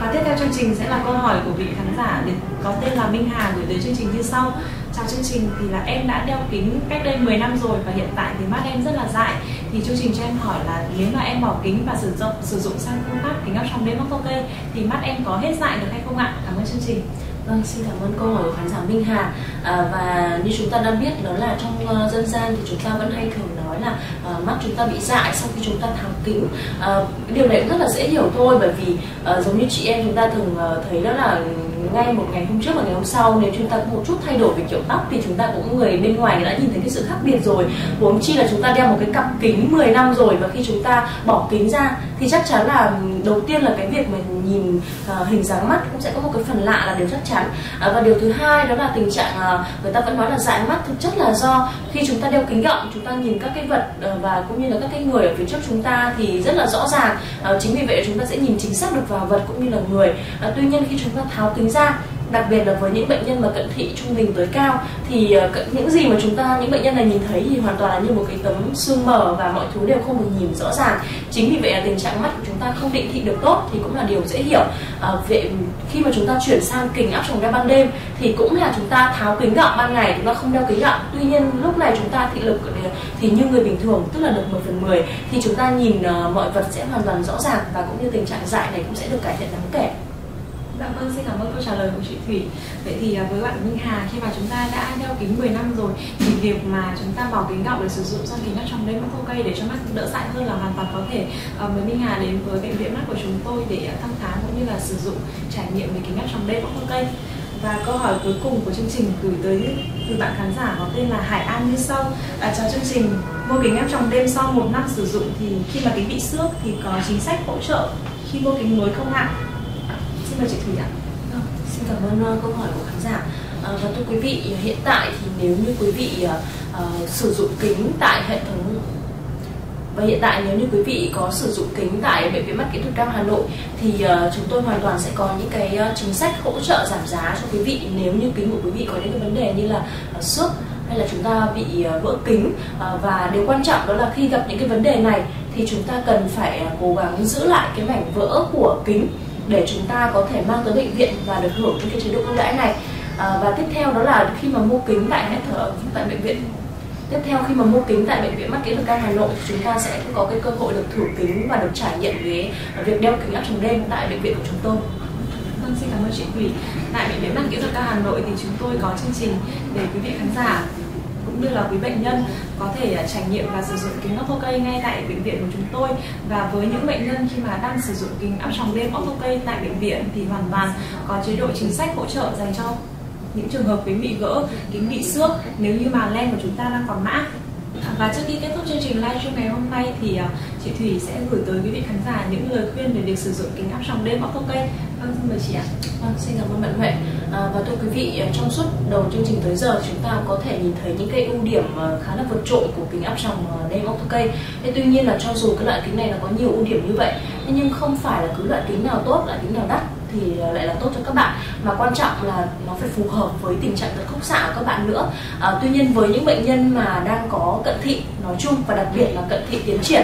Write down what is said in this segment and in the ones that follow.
Và tiếp theo chương trình sẽ là câu hỏi của vị khán giả có tên là Minh Hà gửi tới chương trình như sau. Chào chương trình thì là em đã đeo kính cách đây 10 năm rồi và hiện tại thì mắt em rất là dại. Thì chương trình cho em hỏi là nếu mà em bỏ kính và sử dụng sử dụng sang phương pháp kính áp tròng đêm ok thì mắt em có hết dại được hay không ạ? Cảm ơn chương trình. Vâng, xin cảm ơn câu hỏi của khán giả Minh Hà à, và như chúng ta đã biết đó là trong uh, dân gian thì chúng ta vẫn hay thường là uh, mắt chúng ta bị dại sau khi chúng ta tháo kính. Uh, điều này cũng rất là dễ hiểu thôi bởi vì uh, giống như chị em chúng ta thường uh, thấy đó là ngay một ngày hôm trước và ngày hôm sau. Nếu chúng ta có một chút thay đổi về kiểu tóc thì chúng ta cũng người bên ngoài đã nhìn thấy cái sự khác biệt rồi. Huống chi là chúng ta đeo một cái cặp kính 10 năm rồi và khi chúng ta bỏ kính ra thì chắc chắn là đầu tiên là cái việc mình nhìn uh, hình dáng mắt cũng sẽ có một cái phần lạ là điều chắc chắn. Uh, và điều thứ hai đó là tình trạng uh, người ta vẫn nói là dại mắt thực chất là do khi chúng ta đeo kính gọng chúng ta nhìn các cái vật uh, và cũng như là các cái người ở phía trước chúng ta thì rất là rõ ràng. Uh, chính vì vậy chúng ta sẽ nhìn chính xác được vào vật cũng như là người. Uh, tuy nhiên khi chúng ta tháo kính ra đặc biệt là với những bệnh nhân mà cận thị trung bình tới cao thì ờ, những gì mà chúng ta những bệnh nhân này nhìn thấy thì hoàn toàn là như một cái tấm xương mờ và mọi thứ đều không được nhìn rõ ràng. Chính vì vậy là tình trạng mắt của chúng ta không định thị được tốt thì cũng là điều dễ hiểu. À, vậy khi mà chúng ta chuyển sang kính áp tròng đeo ban đêm thì cũng là chúng ta tháo kính gọng ban ngày chúng ta không đeo kính gọng. Tuy nhiên lúc này chúng ta thị lực thì như người bình thường tức là được 1 phần 10 thì chúng ta nhìn ờ, mọi vật sẽ hoàn toàn rõ ràng và cũng như tình trạng dại này cũng sẽ được cải thiện đáng kể. Dạ vâng, xin cảm ơn câu trả lời của chị Thủy. Vậy thì à, với bạn Minh Hà, khi mà chúng ta đã đeo kính 10 năm rồi Thì việc mà chúng ta bỏ kính gọng để sử dụng sang kính mắt trong đêm mắt ok để cho mắt đỡ dại hơn là hoàn toàn có thể ờ, Với Minh Hà đến với bệnh viện mắt của chúng tôi để à, thăm khám cũng như là sử dụng trải nghiệm về kính mắt trong đêm mắt ok và câu hỏi cuối cùng của chương trình gửi tới từ bạn khán giả có tên là Hải An như sau. À, chào chương trình mua kính áp tròng đêm sau một năm sử dụng thì khi mà kính bị xước thì có chính sách hỗ trợ khi mua kính mới không ạ? Xin mời chị Thủy ạ. À, xin cảm ơn uh, câu hỏi của khán giả. À, và thưa quý vị ờ, hiện tại thì nếu như quý vị uh, sử dụng kính tại hệ thống và hiện tại nếu như quý vị có sử dụng kính tại bệnh viện mắt kỹ thuật cao Hà Nội thì uh, chúng tôi hoàn toàn sẽ có những cái uh, chính sách hỗ trợ giảm giá cho quý vị. Nếu như kính của quý vị có những cái vấn đề như là uh, xước hay là chúng ta bị uh, vỡ kính uh, và điều quan trọng đó là khi gặp những cái vấn đề này thì chúng ta cần phải uh, cố gắng giữ lại cái mảnh vỡ của kính để chúng ta có thể mang tới bệnh viện và được hưởng những cái chế độ ưu đãi này. À, và tiếp theo đó là khi mà mua kính tại hệ thở tại bệnh viện. Tiếp theo khi mà mua kính tại bệnh viện mắt kỹ thuật cao Hà Nội thì chúng ta sẽ có cái cơ hội được thử kính và được trải nghiệm về việc đeo kính áp tròng đêm tại bệnh viện của chúng tôi. Vâng, xin cảm ơn chị Thủy. Tại bệnh viện mắt kỹ thuật cao Hà Nội thì chúng tôi có chương trình để quý vị khán giả cũng như là quý bệnh nhân có thể à, trải nghiệm và sử dụng kính Orthokay ngay tại bệnh viện của chúng tôi. Và với những bệnh nhân khi mà đang sử dụng kính áp tròng đêm Orthokay tại bệnh viện thì hoàn toàn có chế độ chính sách hỗ trợ dành cho những trường hợp kính bị gỡ, kính bị xước. Nếu như mà len của chúng ta đang còn mã và trước khi kết thúc chương trình livestream ngày hôm nay thì à, chị Thủy sẽ gửi tới quý vị khán giả những lời khuyên về việc sử dụng kính áp tròng đêm ok Vâng, xin mời chị ạ. Vâng, xin cảm ơn bạn Huệ. À, và thưa quý vị, à, trong suốt đầu chương trình tới giờ chúng ta có thể nhìn thấy những cái ưu điểm à, khá là vượt trội của kính áp tròng đêm Orthokay. Thế tuy nhiên là cho dù cái loại kính này nó có nhiều ưu điểm như vậy, nhưng không phải là cứ loại kính nào tốt, loại kính nào đắt thì ờ, lại là tốt cho các bạn. Mà quan trọng là nó phải phù hợp với tình trạng tật khúc xạ của các bạn nữa. À, tuy nhiên với những bệnh nhân mà đang có cận thị nói chung và đặc biệt là cận thị tiến triển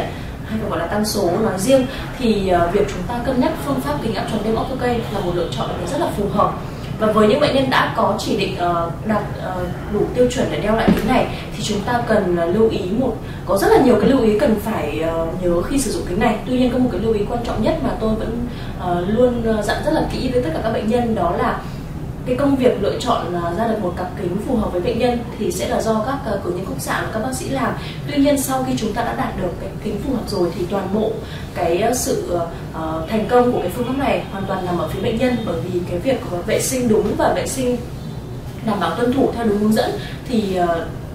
hay còn gọi là tăng số nói riêng thì ờ, việc chúng ta cân nhắc phương pháp kính áp tròng đêm orthokay là một lựa chọn rất là phù hợp và với những bệnh nhân đã có chỉ định ờ, đạt ờ, đủ tiêu chuẩn để đeo lại kính này, thì chúng ta cần ờ, lưu ý một, có rất là nhiều cái lưu ý cần phải nhớ khi sử dụng kính này. Tuy nhiên có một cái lưu ý quan trọng nhất mà tôi vẫn luôn dặn rất là kỹ với tất cả các bệnh nhân, đó là cái công việc lựa chọn à, ra được một cặp kính phù hợp với bệnh nhân thì sẽ là do các à, cử nhân khúc xạ và các bác sĩ làm. Tuy nhiên sau khi chúng ta đã đạt được cái kính phù hợp rồi thì toàn bộ cái à, sự thành công của cái phương pháp này hoàn toàn nằm ở phía bệnh nhân. Bởi vì cái việc vệ sinh đúng và vệ sinh đảm bảo tuân thủ theo đúng hướng dẫn thì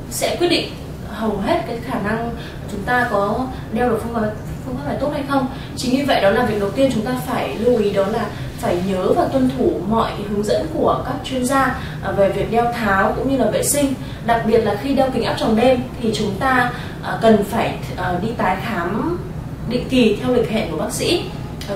sẽ quyết định hầu hết cái khả năng chúng ta có đeo được phương pháp phương pháp này tốt hay không. Chính vì vậy đó là việc đầu tiên chúng ta phải lưu ý đó là phải nhớ và tuân thủ mọi hướng dẫn của các chuyên gia à, về việc đeo tháo cũng như là vệ sinh. Đặc biệt là khi đeo kính áp tròng đêm thì chúng ta à, cần phải à, đi tái khám định kỳ theo lịch hẹn của bác sĩ.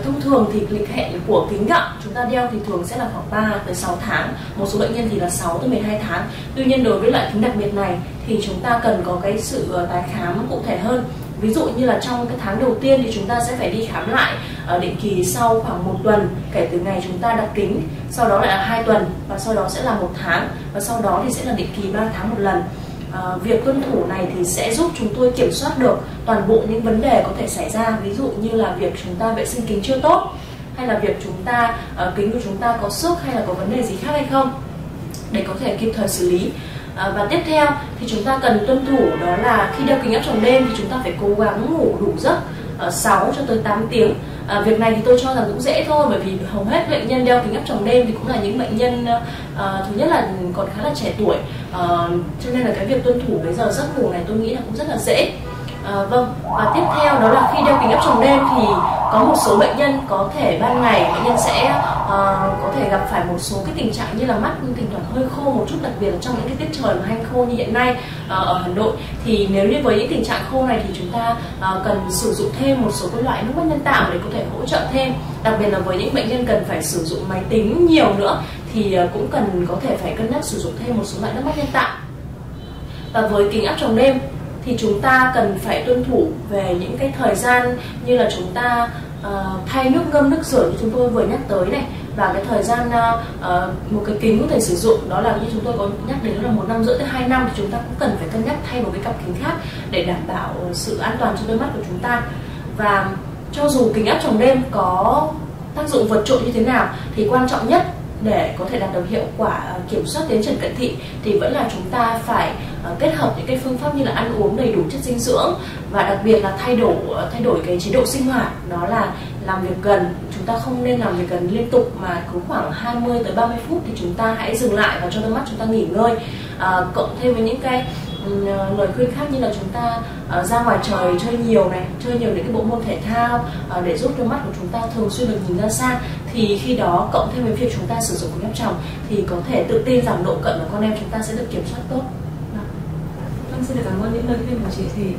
Thông thường thì lịch hẹn của kính gọng chúng ta đeo thì thường sẽ là khoảng 3 tới 6 tháng. Một số bệnh nhân thì là 6 tới 12 tháng. Tuy nhiên đối với loại kính đặc biệt này thì chúng ta cần có cái sự ờ, tái khám cụ thể hơn ví dụ như là trong cái tháng đầu tiên thì chúng ta sẽ phải đi khám lại uh, định kỳ sau khoảng một tuần kể từ ngày chúng ta đặt kính sau đó lại là hai tuần và sau đó sẽ là một tháng và sau đó thì sẽ là định kỳ 3 tháng một lần. À, việc tuân thủ này thì sẽ giúp chúng tôi kiểm soát được toàn bộ những vấn đề có thể xảy ra ví dụ như là việc chúng ta vệ sinh kính chưa tốt hay là việc chúng ta uh, kính của chúng ta có xước hay là có vấn đề gì khác hay không để có thể kịp thời xử lý à, và tiếp theo thì chúng ta cần tuân thủ đó là khi đeo kính áp tròng đêm thì chúng ta phải cố gắng ngủ đủ giấc ờ, uh, 6 cho tới 8 tiếng. À, việc này thì tôi cho rằng cũng dễ thôi bởi vì hầu hết bệnh nhân đeo kính áp tròng đêm thì cũng là những bệnh nhân à, thứ nhất là còn khá là trẻ tuổi. À, cho nên là cái việc tuân thủ bây giờ giấc ngủ này tôi nghĩ là cũng rất là dễ. À, vâng và tiếp theo đó là khi đeo kính áp tròng đêm thì có một số bệnh nhân có thể ban ngày bệnh nhân sẽ uh, có thể gặp phải một số cái tình trạng như là mắt thỉnh thoảng hơi khô một chút đặc biệt là trong những cái tiết trời mà hanh khô như hiện nay uh, ở Hà Nội. Thì nếu như với những tình trạng khô này thì chúng ta uh, cần sử dụng thêm một số cái loại nước mắt nhân tạo để có thể hỗ trợ thêm. Đặc biệt là với những bệnh nhân cần phải sử dụng máy tính nhiều nữa thì uh, cũng cần có thể phải cân nhắc sử dụng thêm một số loại nước mắt nhân tạo. Và với kính áp tròng đêm thì chúng ta cần phải tuân thủ về những cái thời gian như là chúng ta uh, thay nước ngâm nước rửa như chúng tôi vừa nhắc tới này. Và cái thời gian uh, một cái kính có thể sử dụng đó là như chúng tôi có nhắc đến là một năm rưỡi tới hai năm thì chúng ta cũng cần phải cân nhắc thay một cái cặp kính khác để đảm bảo sự an toàn cho đôi mắt của chúng ta. Và cho dù kính áp tròng đêm có tác dụng vượt trội như thế nào thì quan trọng nhất để có thể đạt được hiệu quả kiểm soát tiến triển cận thị thì vẫn là chúng ta phải Ờ, kết hợp những cái phương pháp như là ăn uống đầy đủ chất dinh dưỡng và đặc biệt là thay đổi thay đổi cái chế độ sinh hoạt đó là làm việc gần. Chúng ta không nên làm việc gần liên tục mà cứ khoảng 20 tới 30 phút thì chúng ta hãy dừng lại và cho đôi mắt chúng ta nghỉ ngơi. À, cộng thêm với những cái lời khuyên khác như là chúng ta uh, ra ngoài trời chơi nhiều này chơi nhiều những cái bộ môn thể thao uh, để giúp đôi mắt của chúng ta thường xuyên được nhìn ra xa thì khi đó cộng thêm với việc chúng ta sử dụng kính áp tròng thì có thể tự tin rằng độ cận của con em chúng ta sẽ được kiểm soát tốt. Vâng xin được cảm ơn những lời khuyên của chị thì